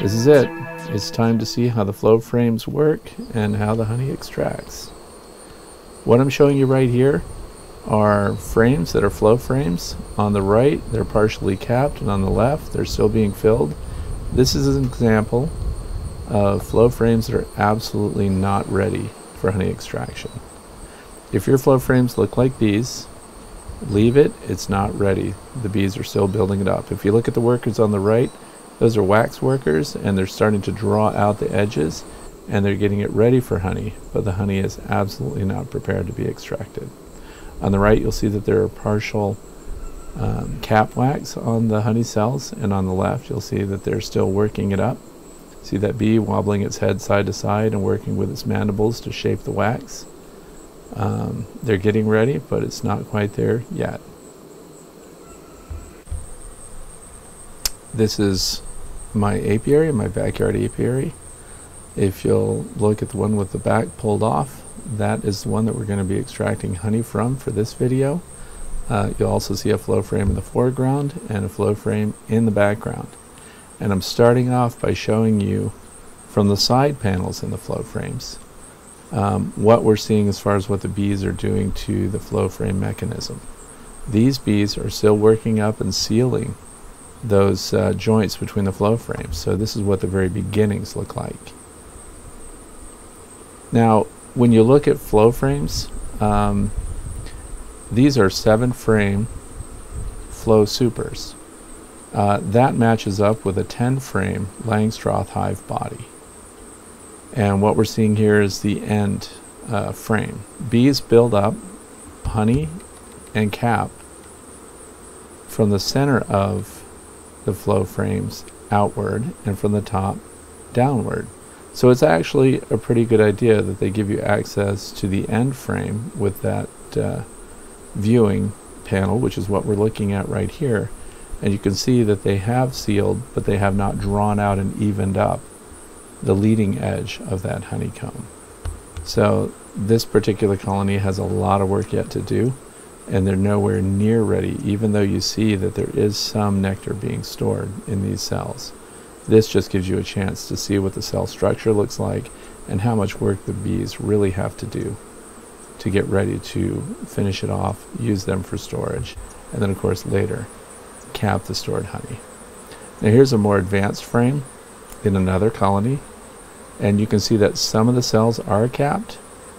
This is it. It's time to see how the flow frames work and how the honey extracts. What I'm showing you right here are frames that are flow frames. On the right, they're partially capped, and on the left, they're still being filled. This is an example of flow frames that are absolutely not ready for honey extraction. If your flow frames look like these, leave it, it's not ready. The bees are still building it up. If you look at the workers on the right, those are wax workers and they're starting to draw out the edges and they're getting it ready for honey, but the honey is absolutely not prepared to be extracted. On the right, you'll see that there are partial um, cap wax on the honey cells, and on the left, you'll see that they're still working it up. See that bee wobbling its head side to side and working with its mandibles to shape the wax. Um, they're getting ready, but it's not quite there yet. This is my apiary, my backyard apiary. If you'll look at the one with the back pulled off, that is the one that we're going to be extracting honey from for this video. Uh, you'll also see a flow frame in the foreground and a flow frame in the background. And I'm starting off by showing you from the side panels in the flow frames um, what we're seeing as far as what the bees are doing to the flow frame mechanism. These bees are still working up and sealing those uh, joints between the flow frames. So this is what the very beginnings look like. Now, when you look at flow frames, um, these are seven frame flow supers. Uh, that matches up with a 10 frame Langstroth hive body. And what we're seeing here is the end uh, frame. Bees build up honey and cap from the center of the flow frames outward and from the top downward. So it's actually a pretty good idea that they give you access to the end frame with that uh, viewing panel, which is what we're looking at right here. And you can see that they have sealed, but they have not drawn out and evened up the leading edge of that honeycomb. So this particular colony has a lot of work yet to do and they're nowhere near ready, even though you see that there is some nectar being stored in these cells. This just gives you a chance to see what the cell structure looks like and how much work the bees really have to do to get ready to finish it off, use them for storage, and then of course later cap the stored honey. Now here's a more advanced frame in another colony and you can see that some of the cells are capped.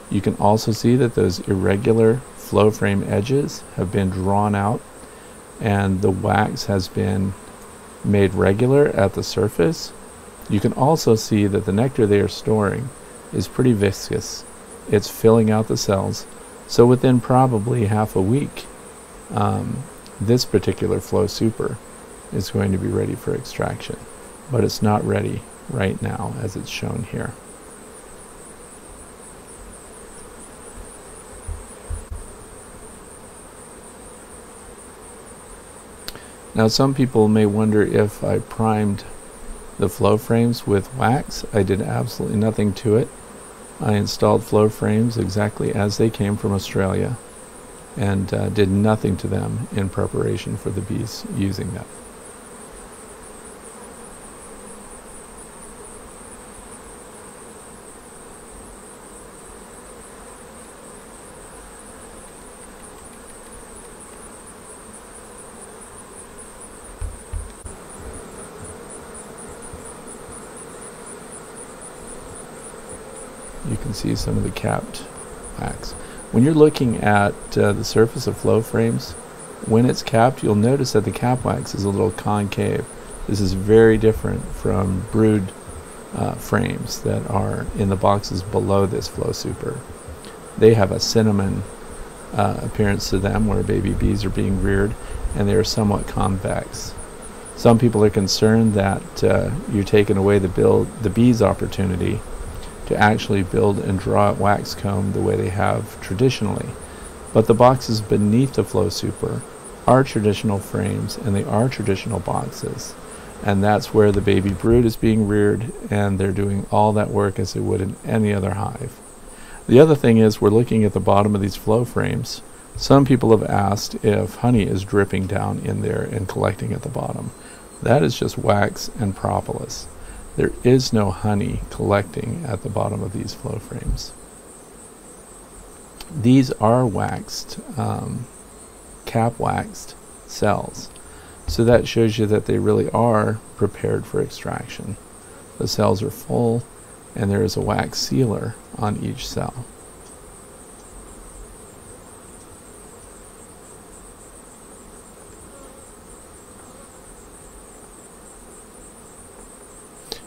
You can also see that those irregular flow frame edges have been drawn out and the wax has been made regular at the surface. You can also see that the nectar they are storing is pretty viscous. It's filling out the cells. So within probably half a week, um, this particular flow super is going to be ready for extraction. But it's not ready right now as it's shown here. Now some people may wonder if I primed the flow frames with wax. I did absolutely nothing to it. I installed flow frames exactly as they came from Australia and uh, did nothing to them in preparation for the bees using them. you can see some of the capped wax. When you're looking at uh, the surface of flow frames, when it's capped, you'll notice that the cap wax is a little concave. This is very different from brood uh, frames that are in the boxes below this flow super. They have a cinnamon uh, appearance to them where baby bees are being reared and they are somewhat convex. Some people are concerned that uh, you're taking away the, build, the bees opportunity to actually build and draw a wax comb the way they have traditionally. But the boxes beneath the Flow Super are traditional frames and they are traditional boxes. And that's where the baby brood is being reared and they're doing all that work as they would in any other hive. The other thing is we're looking at the bottom of these flow frames. Some people have asked if honey is dripping down in there and collecting at the bottom. That is just wax and propolis. There is no honey collecting at the bottom of these flow frames. These are waxed, um, cap waxed cells. So that shows you that they really are prepared for extraction. The cells are full and there is a wax sealer on each cell.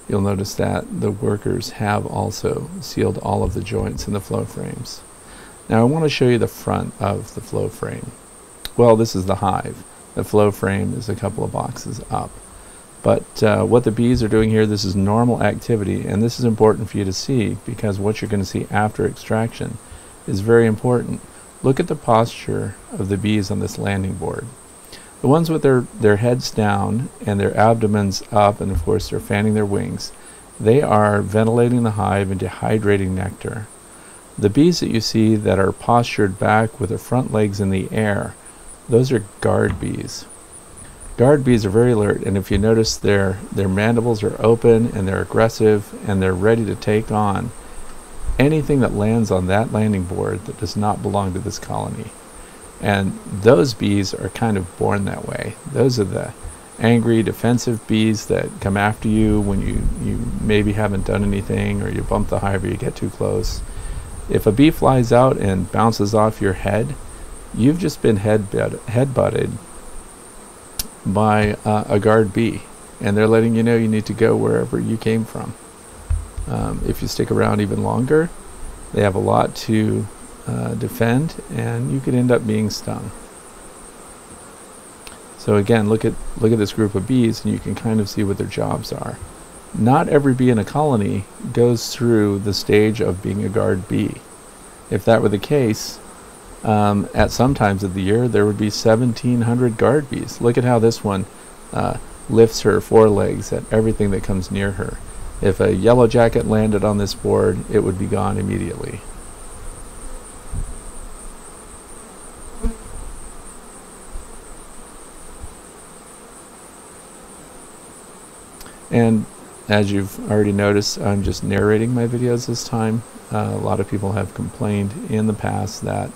You'll notice that the workers have also sealed all of the joints in the flow frames. Now I want to show you the front of the flow frame. Well, this is the hive. The flow frame is a couple of boxes up. But uh, what the bees are doing here, this is normal activity, and this is important for you to see because what you're going to see after extraction is very important. Look at the posture of the bees on this landing board. The ones with their, their heads down and their abdomens up, and of course they're fanning their wings, they are ventilating the hive and dehydrating nectar. The bees that you see that are postured back with their front legs in the air, those are guard bees. Guard bees are very alert, and if you notice their, their mandibles are open and they're aggressive and they're ready to take on anything that lands on that landing board that does not belong to this colony. And those bees are kind of born that way. Those are the angry, defensive bees that come after you when you, you maybe haven't done anything or you bump the hive or you get too close. If a bee flies out and bounces off your head, you've just been head, butted by uh, a guard bee. And they're letting you know you need to go wherever you came from. Um, if you stick around even longer, they have a lot to uh, defend, and you could end up being stung. So again, look at look at this group of bees, and you can kind of see what their jobs are. Not every bee in a colony goes through the stage of being a guard bee. If that were the case, um, at some times of the year there would be 1,700 guard bees. Look at how this one uh, lifts her forelegs at everything that comes near her. If a yellow jacket landed on this board, it would be gone immediately. And as you've already noticed, I'm just narrating my videos this time. Uh, a lot of people have complained in the past that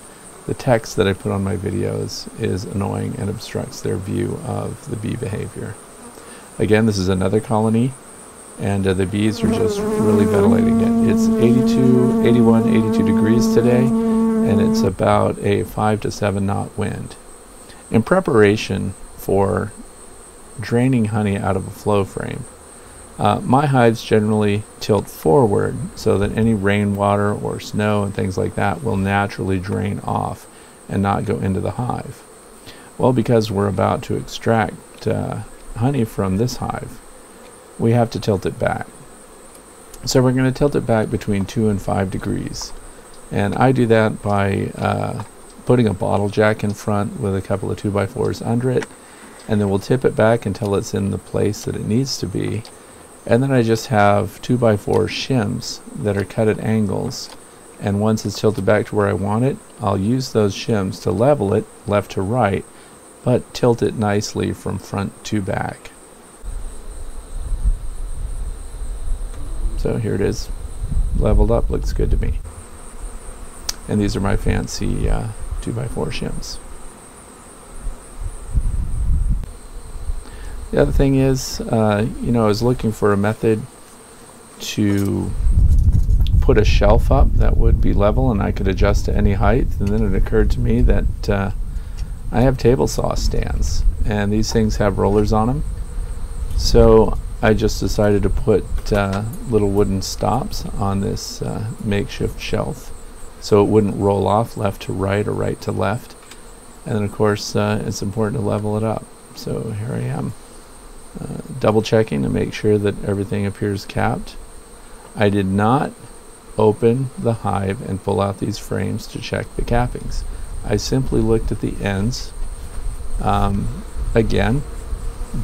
the text that I put on my videos is annoying and obstructs their view of the bee behavior. Again, this is another colony, and uh, the bees are just really ventilating it. It's 82, 81, 82 degrees today, and it's about a 5 to 7 knot wind. In preparation for draining honey out of a flow frame, uh, my hives generally tilt forward so that any rainwater or snow and things like that will naturally drain off and not go into the hive. Well, because we're about to extract uh, honey from this hive, we have to tilt it back. So we're going to tilt it back between 2 and 5 degrees. And I do that by uh, putting a bottle jack in front with a couple of 2x4s under it. And then we'll tip it back until it's in the place that it needs to be and then I just have 2x4 shims that are cut at angles. And once it's tilted back to where I want it, I'll use those shims to level it left to right, but tilt it nicely from front to back. So here it is, leveled up, looks good to me. And these are my fancy uh, 2x4 shims. The other thing is, uh, you know, I was looking for a method to put a shelf up that would be level and I could adjust to any height. And then it occurred to me that uh, I have table saw stands and these things have rollers on them. So I just decided to put uh, little wooden stops on this uh, makeshift shelf so it wouldn't roll off left to right or right to left. And then of course uh, it's important to level it up. So here I am. Double checking to make sure that everything appears capped. I did not open the hive and pull out these frames to check the cappings. I simply looked at the ends. Um, again,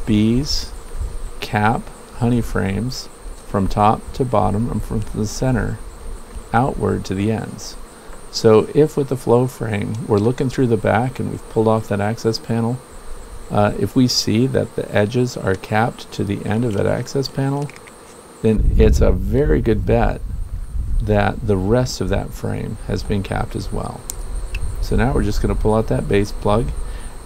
bees cap honey frames from top to bottom and from the center outward to the ends. So if with the flow frame we're looking through the back and we've pulled off that access panel, uh, if we see that the edges are capped to the end of that access panel, then it's a very good bet that the rest of that frame has been capped as well. So now we're just going to pull out that base plug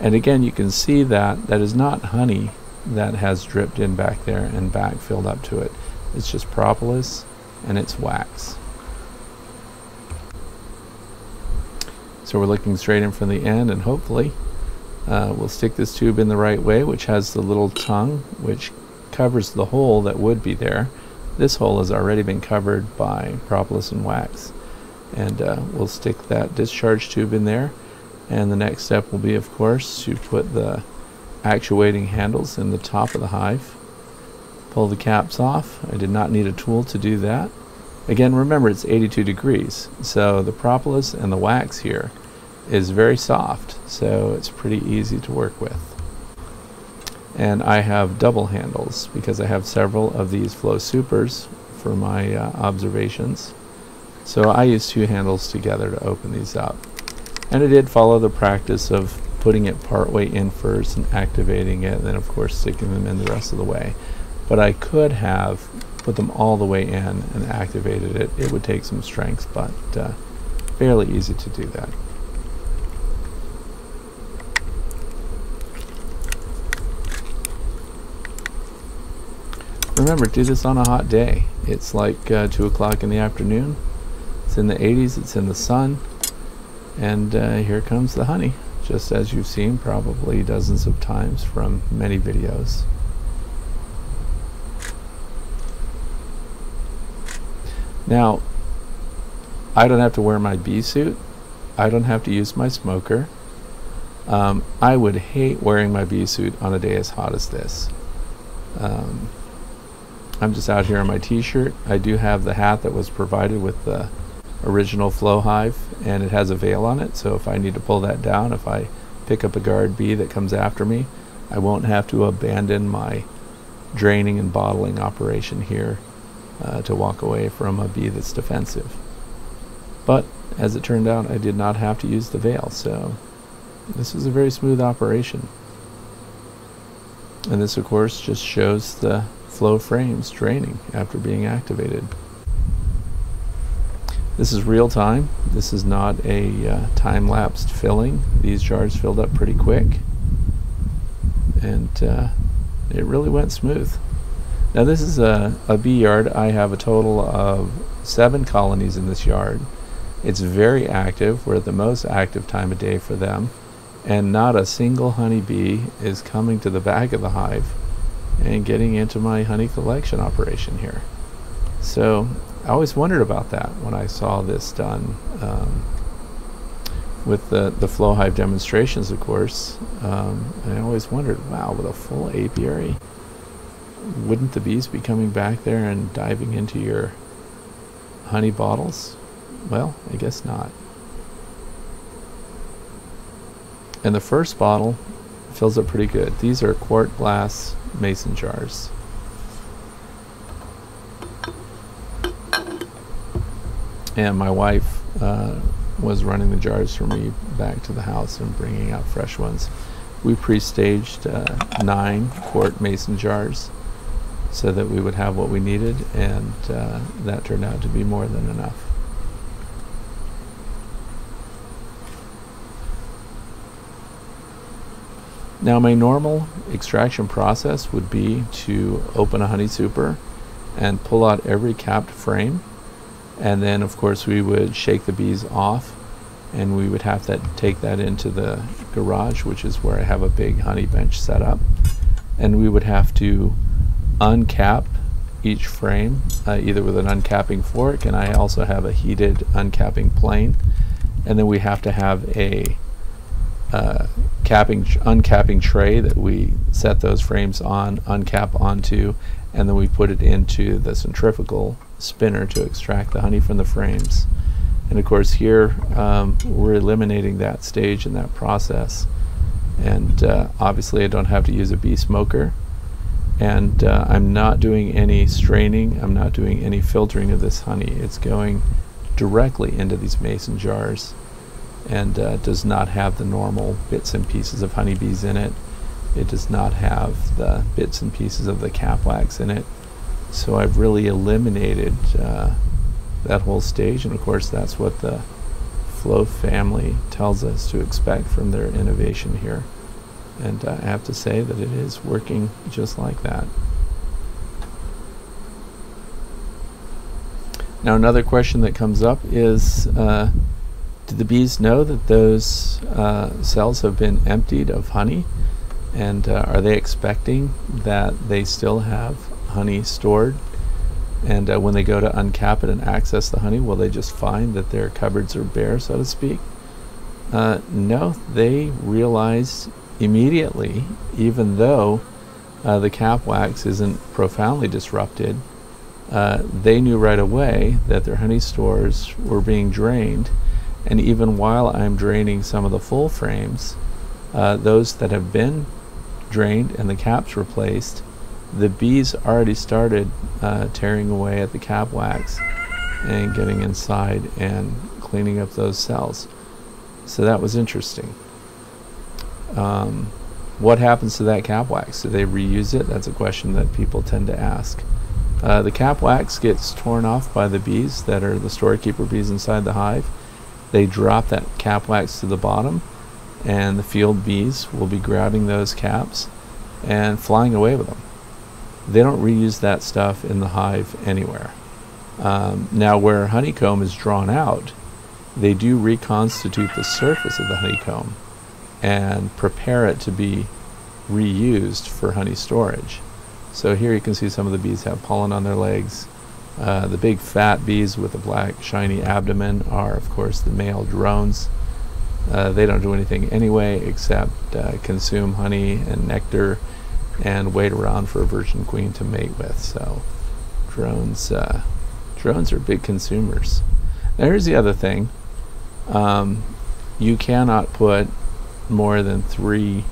and again you can see that that is not honey that has dripped in back there and back filled up to it. It's just propolis and it's wax. So we're looking straight in from the end and hopefully uh, we'll stick this tube in the right way which has the little tongue which covers the hole that would be there. This hole has already been covered by propolis and wax. And uh, we'll stick that discharge tube in there. And the next step will be of course to put the actuating handles in the top of the hive. Pull the caps off. I did not need a tool to do that. Again remember it's 82 degrees. So the propolis and the wax here is very soft so it's pretty easy to work with. And I have double handles because I have several of these flow supers for my uh, observations. So I use two handles together to open these up. And I did follow the practice of putting it partway in first and activating it and then of course sticking them in the rest of the way. But I could have put them all the way in and activated it. It would take some strength but uh, fairly easy to do that remember do this on a hot day. It's like uh, 2 o'clock in the afternoon. It's in the 80s it's in the sun. And uh, here comes the honey just as you've seen probably dozens of times from many videos. Now I don't have to wear my bee suit. I don't have to use my smoker. Um, I would hate wearing my bee suit on a day as hot as this. Um, I'm just out here in my t-shirt. I do have the hat that was provided with the original flow hive and it has a veil on it so if I need to pull that down if I pick up a guard bee that comes after me I won't have to abandon my draining and bottling operation here uh, to walk away from a bee that's defensive but as it turned out I did not have to use the veil so this was a very smooth operation and this of course just shows the flow frames draining after being activated. This is real time. This is not a uh, time-lapsed filling. These jars filled up pretty quick. And uh, it really went smooth. Now this is a, a bee yard. I have a total of seven colonies in this yard. It's very active. We're at the most active time of day for them. And not a single honeybee is coming to the back of the hive and getting into my honey collection operation here. So I always wondered about that when I saw this done um, with the, the flow hive demonstrations, of course. Um, I always wondered, wow, with a full apiary, wouldn't the bees be coming back there and diving into your honey bottles? Well, I guess not. And the first bottle fills up pretty good. These are quart glass mason jars. And my wife uh, was running the jars for me back to the house and bringing out fresh ones. We pre-staged uh, nine quart mason jars so that we would have what we needed and uh, that turned out to be more than enough. Now my normal extraction process would be to open a honey super and pull out every capped frame. And then of course we would shake the bees off and we would have to take that into the garage which is where I have a big honey bench set up. And we would have to uncap each frame uh, either with an uncapping fork and I also have a heated uncapping plane. And then we have to have a uh, capping uncapping tray that we set those frames on, uncap onto, and then we put it into the centrifugal spinner to extract the honey from the frames. And of course here um, we're eliminating that stage in that process. And uh, obviously I don't have to use a bee smoker. And uh, I'm not doing any straining, I'm not doing any filtering of this honey. It's going directly into these mason jars and uh, does not have the normal bits and pieces of honeybees in it. It does not have the bits and pieces of the cap wax in it. So I've really eliminated uh, that whole stage, and of course that's what the Flow family tells us to expect from their innovation here. And uh, I have to say that it is working just like that. Now another question that comes up is, uh, do the bees know that those uh, cells have been emptied of honey? And uh, are they expecting that they still have honey stored? And uh, when they go to uncap it and access the honey, will they just find that their cupboards are bare, so to speak? Uh, no, they realize immediately, even though uh, the cap wax isn't profoundly disrupted, uh, they knew right away that their honey stores were being drained. And even while I'm draining some of the full frames, uh, those that have been drained and the caps replaced, the bees already started uh, tearing away at the cap wax and getting inside and cleaning up those cells. So that was interesting. Um, what happens to that cap wax? Do they reuse it? That's a question that people tend to ask. Uh, the cap wax gets torn off by the bees that are the storekeeper bees inside the hive. They drop that cap wax to the bottom and the field bees will be grabbing those caps and flying away with them. They don't reuse that stuff in the hive anywhere. Um, now, where honeycomb is drawn out, they do reconstitute the surface of the honeycomb and prepare it to be reused for honey storage. So here you can see some of the bees have pollen on their legs. Uh, the big fat bees with the black shiny abdomen are of course the male drones. Uh, they don't do anything anyway except uh, consume honey and nectar and wait around for a virgin queen to mate with. So drones, uh, drones are big consumers. Here's the other thing. Um, you cannot put more than three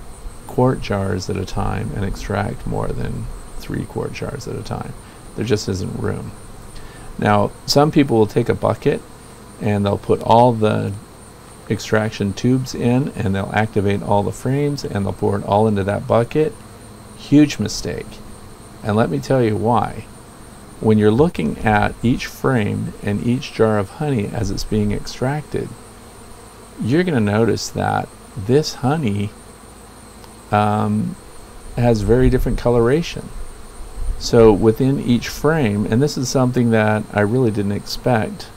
quart jars at a time and extract more than three quart jars at a time. There just isn't room. Now, some people will take a bucket and they'll put all the extraction tubes in and they'll activate all the frames and they'll pour it all into that bucket. Huge mistake. And let me tell you why. When you're looking at each frame and each jar of honey as it's being extracted, you're going to notice that this honey um, has very different coloration. So within each frame, and this is something that I really didn't expect,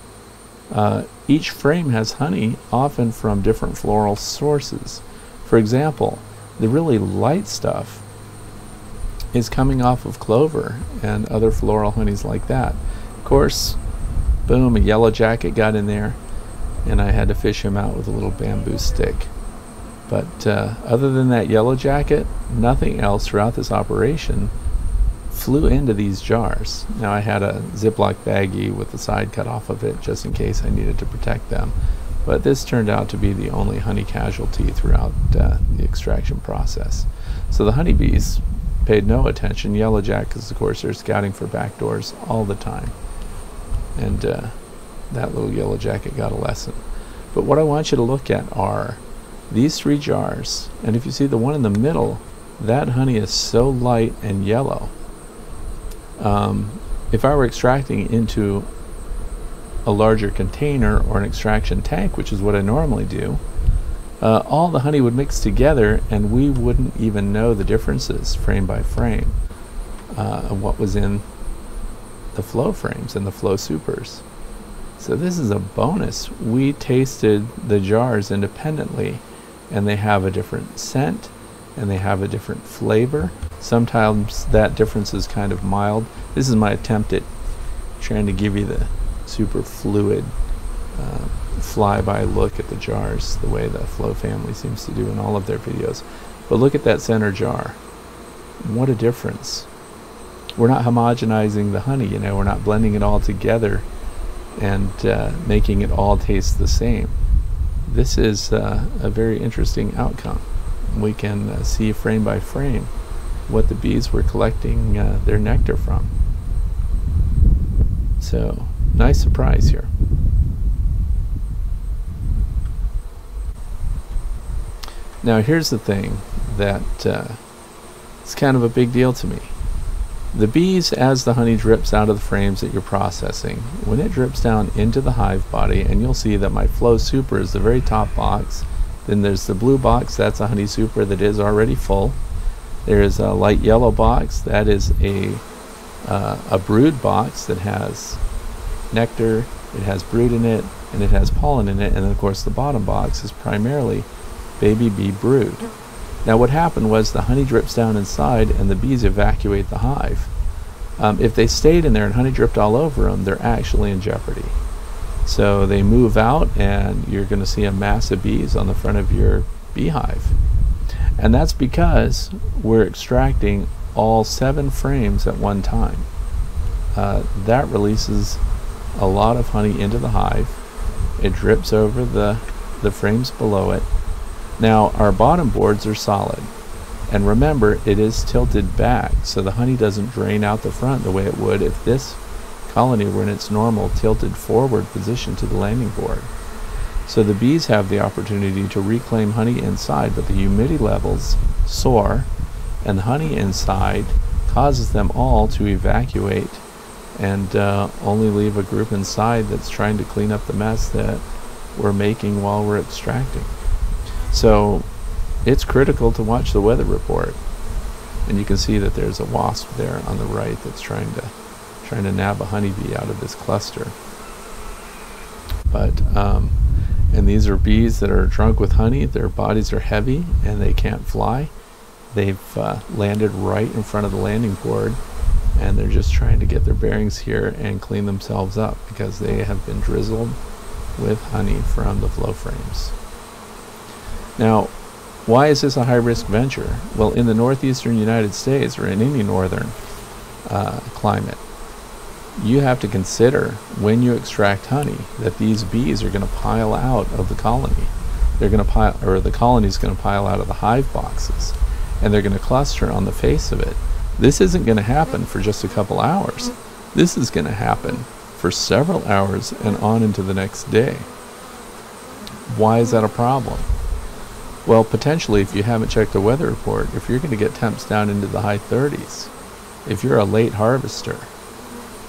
uh, each frame has honey often from different floral sources. For example, the really light stuff is coming off of clover and other floral honeys like that. Of course, boom, a yellow jacket got in there and I had to fish him out with a little bamboo stick. But uh, other than that yellow jacket, nothing else throughout this operation flew into these jars. Now I had a Ziploc baggie with the side cut off of it just in case I needed to protect them. But this turned out to be the only honey casualty throughout uh, the extraction process. So the honeybees paid no attention. Yellow jackets, of course, they're scouting for back doors all the time. And uh, that little yellow jacket got a lesson. But what I want you to look at are these three jars. And if you see the one in the middle, that honey is so light and yellow um, if I were extracting into a larger container or an extraction tank, which is what I normally do, uh, all the honey would mix together and we wouldn't even know the differences frame by frame uh, of what was in the flow frames and the flow supers. So this is a bonus. We tasted the jars independently and they have a different scent and they have a different flavor. Sometimes that difference is kind of mild. This is my attempt at trying to give you the super fluid uh, flyby look at the jars, the way the Flow family seems to do in all of their videos. But look at that center jar. What a difference. We're not homogenizing the honey, you know, we're not blending it all together and uh, making it all taste the same. This is uh, a very interesting outcome. We can uh, see frame by frame what the bees were collecting uh, their nectar from. So, nice surprise here. Now, here's the thing that uh, it's kind of a big deal to me. The bees, as the honey drips out of the frames that you're processing, when it drips down into the hive body, and you'll see that my flow super is the very top box, then there's the blue box, that's a honey super that is already full. There's a light yellow box, that is a, uh, a brood box that has nectar, it has brood in it, and it has pollen in it, and of course the bottom box is primarily baby bee brood. Now what happened was the honey drips down inside and the bees evacuate the hive. Um, if they stayed in there and honey dripped all over them, they're actually in jeopardy. So they move out and you're going to see a mass of bees on the front of your beehive. And that's because we're extracting all seven frames at one time. Uh, that releases a lot of honey into the hive. It drips over the, the frames below it now our bottom boards are solid. And remember, it is tilted back, so the honey doesn't drain out the front the way it would if this colony were in its normal tilted forward position to the landing board. So the bees have the opportunity to reclaim honey inside, but the humidity levels soar, and the honey inside causes them all to evacuate and uh, only leave a group inside that's trying to clean up the mess that we're making while we're extracting. So it's critical to watch the weather report. And you can see that there's a wasp there on the right that's trying to trying to nab a honeybee out of this cluster. But um, and these are bees that are drunk with honey. Their bodies are heavy and they can't fly. They've uh, landed right in front of the landing board and they're just trying to get their bearings here and clean themselves up because they have been drizzled with honey from the flow frames. Now, why is this a high risk venture? Well, in the northeastern United States or in any northern uh, climate, you have to consider when you extract honey that these bees are going to pile out of the colony. They're going to pile, or the colony is going to pile out of the hive boxes, and they're going to cluster on the face of it. This isn't going to happen for just a couple hours. This is going to happen for several hours and on into the next day. Why is that a problem? Well, potentially, if you haven't checked the weather report, if you're going to get temps down into the high 30s, if you're a late harvester,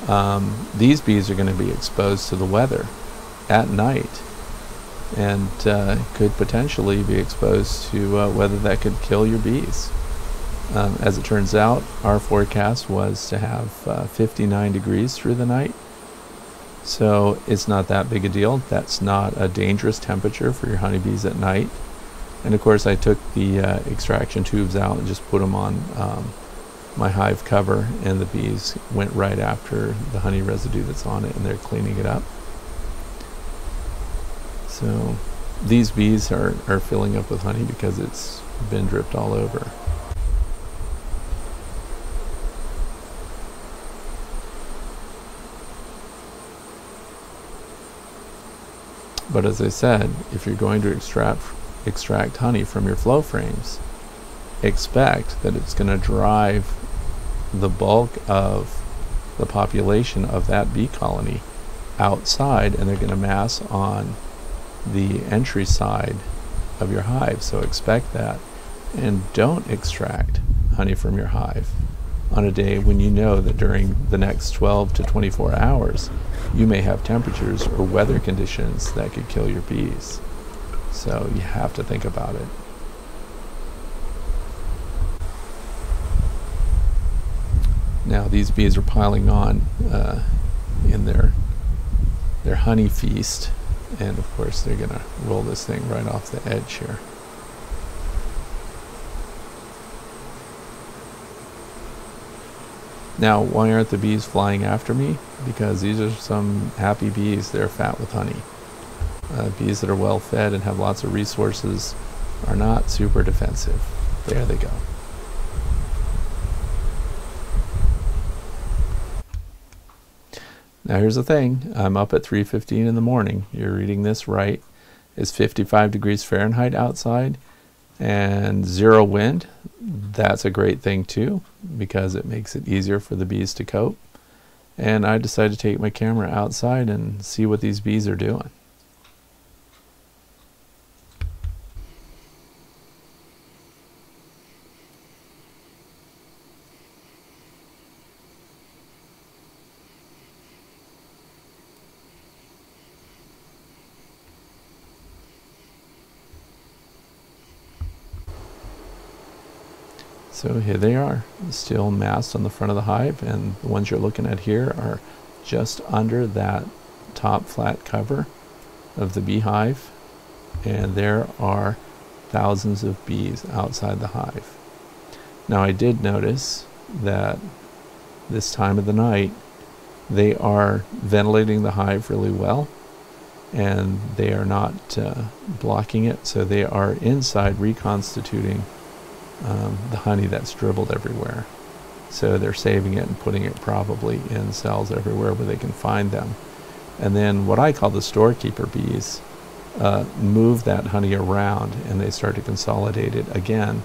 um, these bees are going to be exposed to the weather at night and uh, could potentially be exposed to uh, weather that could kill your bees. Um, as it turns out, our forecast was to have uh, 59 degrees through the night. So it's not that big a deal. That's not a dangerous temperature for your honeybees at night. And of course I took the uh, extraction tubes out and just put them on um, my hive cover and the bees went right after the honey residue that's on it and they're cleaning it up. So these bees are, are filling up with honey because it's been dripped all over. But as I said, if you're going to extract extract honey from your flow frames, expect that it's going to drive the bulk of the population of that bee colony outside and they're going to mass on the entry side of your hive. So expect that. And don't extract honey from your hive on a day when you know that during the next 12 to 24 hours you may have temperatures or weather conditions that could kill your bees. So you have to think about it. Now these bees are piling on uh, in their their honey feast, and of course they're gonna roll this thing right off the edge here. Now, why aren't the bees flying after me? Because these are some happy bees. They're fat with honey. Uh, bees that are well fed and have lots of resources are not super defensive. There they go. Now here's the thing. I'm up at 3:15 in the morning. You're reading this right. It's 55 degrees Fahrenheit outside and zero wind. That's a great thing too because it makes it easier for the bees to cope. And I decided to take my camera outside and see what these bees are doing. So here they are, still massed on the front of the hive, and the ones you're looking at here are just under that top flat cover of the beehive, and there are thousands of bees outside the hive. Now I did notice that this time of the night they are ventilating the hive really well and they are not uh, blocking it so they are inside reconstituting um, the honey that's dribbled everywhere so they're saving it and putting it probably in cells everywhere where they can find them and then what I call the storekeeper bees uh, move that honey around and they start to consolidate it again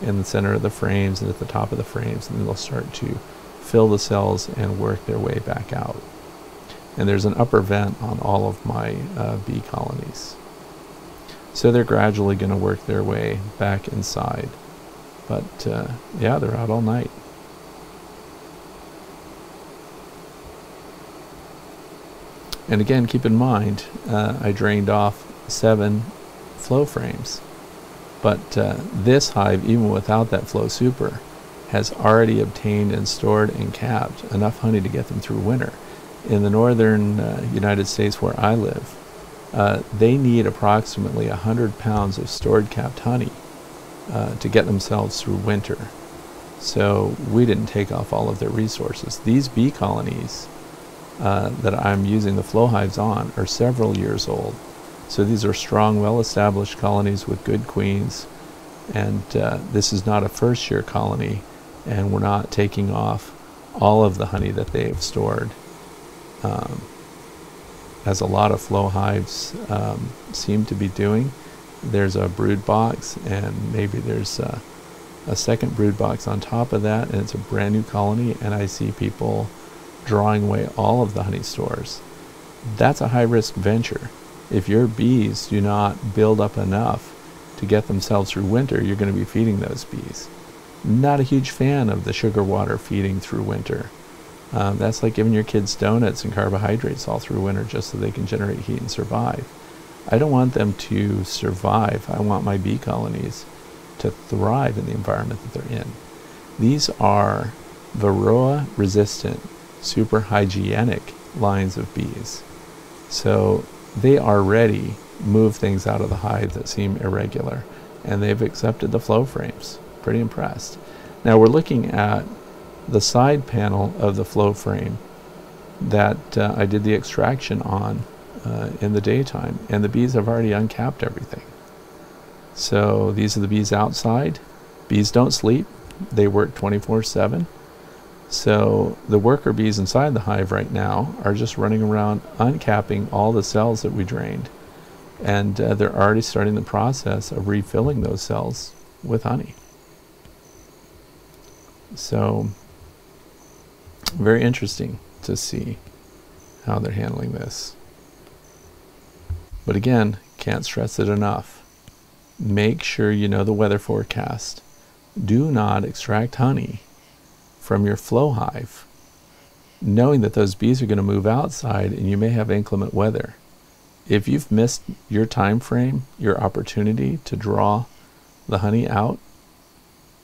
in the center of the frames and at the top of the frames and they'll start to fill the cells and work their way back out. And there's an upper vent on all of my uh, bee colonies. So they're gradually going to work their way back inside. But uh, yeah, they're out all night. And again, keep in mind, uh, I drained off seven flow frames. But uh, this hive, even without that flow super, has already obtained and stored and capped enough honey to get them through winter. In the northern uh, United States where I live, uh, they need approximately 100 pounds of stored capped honey uh, to get themselves through winter. So we didn't take off all of their resources. These bee colonies uh, that I'm using the flow hives on are several years old. So these are strong, well-established colonies with good queens. And uh, this is not a first-year colony, and we're not taking off all of the honey that they've stored. Um, as a lot of flow hives um, seem to be doing. There's a brood box, and maybe there's a, a second brood box on top of that, and it's a brand new colony, and I see people drawing away all of the honey stores. That's a high risk venture. If your bees do not build up enough to get themselves through winter, you're going to be feeding those bees. Not a huge fan of the sugar water feeding through winter. Um, that's like giving your kids donuts and carbohydrates all through winter just so they can generate heat and survive. I don't want them to survive. I want my bee colonies to thrive in the environment that they're in. These are Varroa resistant super hygienic lines of bees. So they already move things out of the hive that seem irregular, and they've accepted the flow frames. Pretty impressed. Now we're looking at the side panel of the flow frame that uh, I did the extraction on uh, in the daytime, and the bees have already uncapped everything. So these are the bees outside. Bees don't sleep. They work 24 7. So the worker bees inside the hive right now are just running around uncapping all the cells that we drained. And uh, they're already starting the process of refilling those cells with honey. So very interesting to see how they're handling this. But again, can't stress it enough. Make sure you know the weather forecast. Do not extract honey from your flow hive, knowing that those bees are going to move outside and you may have inclement weather. If you've missed your time frame, your opportunity to draw the honey out,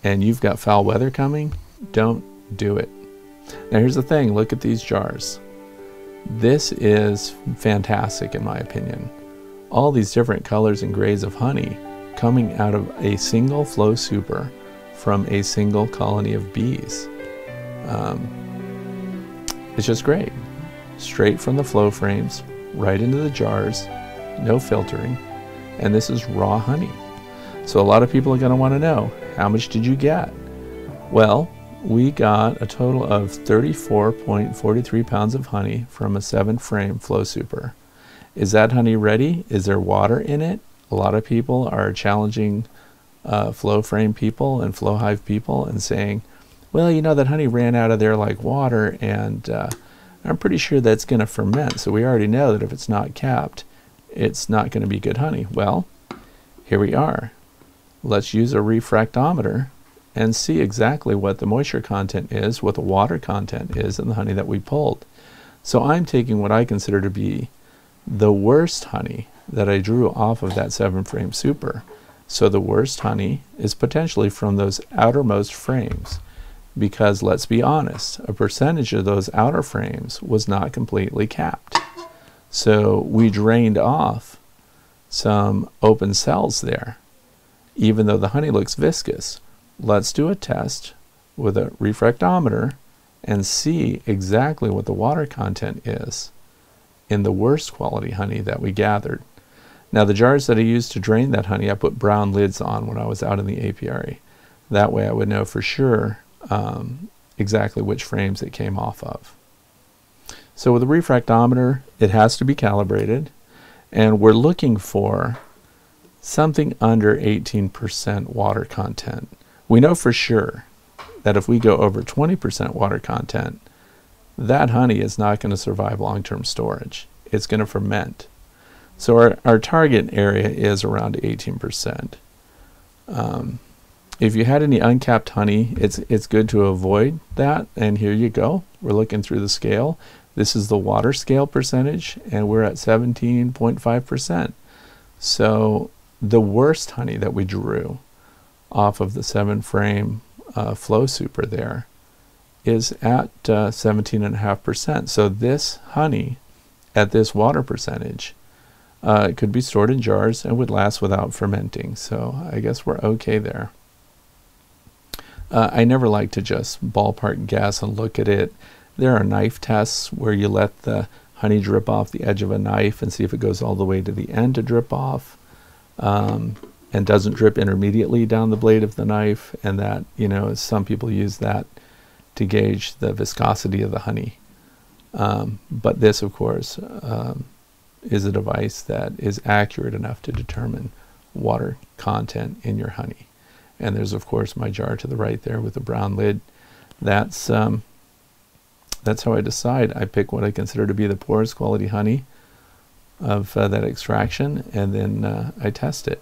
and you've got foul weather coming, don't do it. Now here's the thing, look at these jars. This is fantastic in my opinion. All these different colors and grades of honey coming out of a single flow super from a single colony of bees. Um, it's just great. Straight from the flow frames, right into the jars, no filtering, and this is raw honey. So a lot of people are going to want to know, how much did you get? Well, we got a total of 34.43 pounds of honey from a seven frame flow super. Is that honey ready? Is there water in it? A lot of people are challenging uh, flow frame people and flow hive people and saying, well, you know, that honey ran out of there like water, and uh, I'm pretty sure that's going to ferment. So we already know that if it's not capped, it's not going to be good honey. Well, here we are. Let's use a refractometer and see exactly what the moisture content is, what the water content is in the honey that we pulled. So I'm taking what I consider to be the worst honey that I drew off of that seven frame super. So the worst honey is potentially from those outermost frames because let's be honest, a percentage of those outer frames was not completely capped. So we drained off some open cells there, even though the honey looks viscous. Let's do a test with a refractometer and see exactly what the water content is in the worst quality honey that we gathered. Now the jars that I used to drain that honey, I put brown lids on when I was out in the apiary. That way I would know for sure um, exactly which frames it came off of. So with a refractometer, it has to be calibrated, and we're looking for something under 18% water content. We know for sure that if we go over 20% water content, that honey is not going to survive long-term storage. It's going to ferment. So our, our target area is around 18%. Um, if you had any uncapped honey, it's, it's good to avoid that. And here you go. We're looking through the scale. This is the water scale percentage, and we're at 17.5%. So the worst honey that we drew off of the seven frame uh, flow super there is at 17.5%. Uh, so this honey at this water percentage uh, could be stored in jars and would last without fermenting. So I guess we're okay there. Uh, I never like to just ballpark guess and look at it. There are knife tests where you let the honey drip off the edge of a knife and see if it goes all the way to the end to drip off um, and doesn't drip intermediately down the blade of the knife. And that, you know, some people use that to gauge the viscosity of the honey. Um, but this, of course, um, is a device that is accurate enough to determine water content in your honey. And there's of course my jar to the right there with the brown lid. That's um, that's how I decide. I pick what I consider to be the poorest quality honey of uh, that extraction, and then uh, I test it.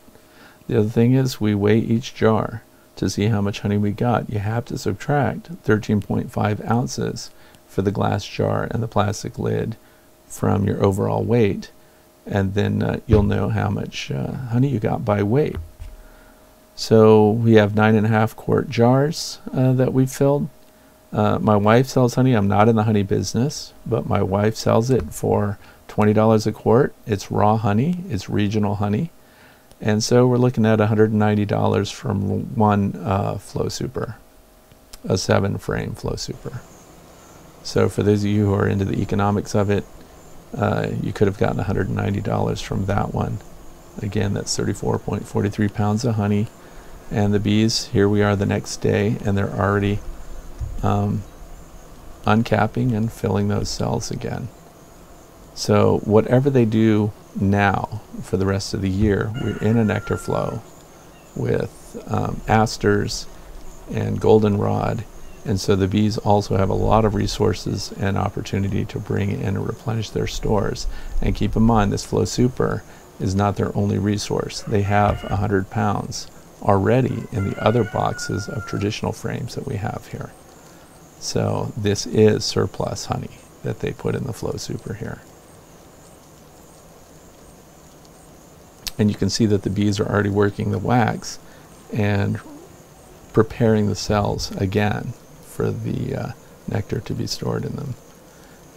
The other thing is we weigh each jar to see how much honey we got. You have to subtract 13.5 ounces for the glass jar and the plastic lid from your overall weight, and then uh, you'll know how much uh, honey you got by weight. So we have nine and a half quart jars uh, that we filled. Uh, my wife sells honey. I'm not in the honey business, but my wife sells it for $20 a quart. It's raw honey, it's regional honey. And so we're looking at $190 from one uh, flow super, a seven frame flow super. So for those of you who are into the economics of it, uh, you could have gotten $190 from that one. Again, that's 34.43 pounds of honey. And the bees, here we are the next day, and they're already um, uncapping and filling those cells again. So whatever they do now for the rest of the year, we're in a nectar flow with um, asters and goldenrod and so the bees also have a lot of resources and opportunity to bring in and replenish their stores. And keep in mind, this Flow Super is not their only resource. They have 100 pounds already in the other boxes of traditional frames that we have here. So this is surplus honey that they put in the Flow Super here. And you can see that the bees are already working the wax and preparing the cells again for the uh, nectar to be stored in them.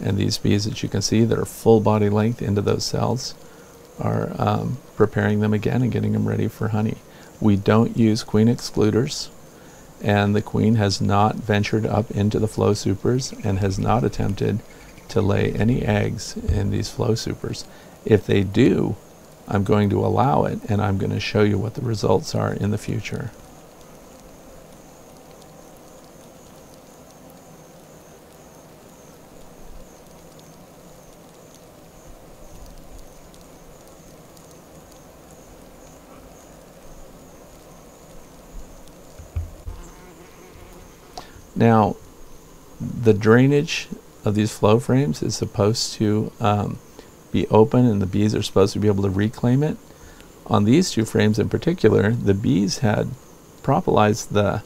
And these bees that you can see that are full body length into those cells are um, preparing them again and getting them ready for honey. We don't use queen excluders and the queen has not ventured up into the flow supers and has not attempted to lay any eggs in these flow supers. If they do, I'm going to allow it and I'm going to show you what the results are in the future. Now, the drainage of these flow frames is supposed to um, be open and the bees are supposed to be able to reclaim it. On these two frames in particular, the bees had propolized the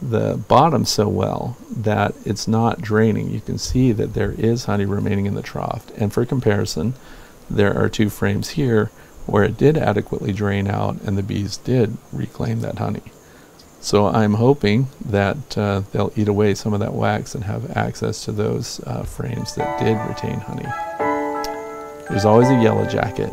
the bottom so well that it's not draining. You can see that there is honey remaining in the trough. And for comparison, there are two frames here where it did adequately drain out and the bees did reclaim that honey. So I'm hoping that uh, they'll eat away some of that wax and have access to those uh, frames that did retain honey. There's always a yellow jacket.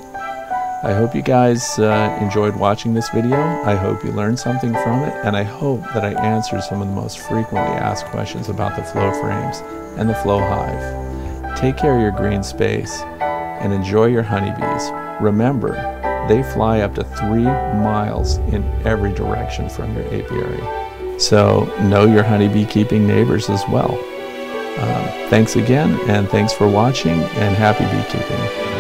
I hope you guys uh, enjoyed watching this video. I hope you learned something from it, and I hope that I answered some of the most frequently asked questions about the flow frames and the flow hive. Take care of your green space and enjoy your honeybees. Remember, they fly up to three miles in every direction from your apiary. So know your honeybee keeping neighbors as well. Thanks again, and thanks for watching, and happy beekeeping.